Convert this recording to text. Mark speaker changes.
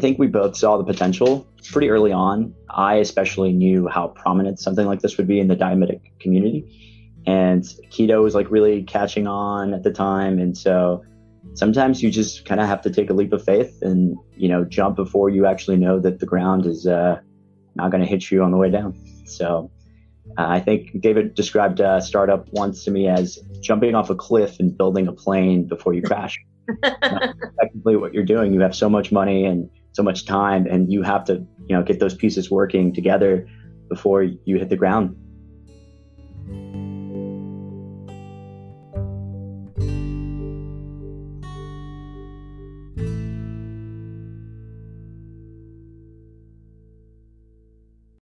Speaker 1: think we both saw the potential pretty early on. I especially knew how prominent something like this would be in the diabetic community. And keto was like really catching on at the time. And so sometimes you just kind of have to take a leap of faith and, you know, jump before you actually know that the ground is uh, not going to hit you on the way down. So uh, I think David described a startup once to me as jumping off a cliff and building a plane before you crash. effectively what you're doing. You have so much money and so much time, and you have to, you know, get those pieces working together before you hit the ground.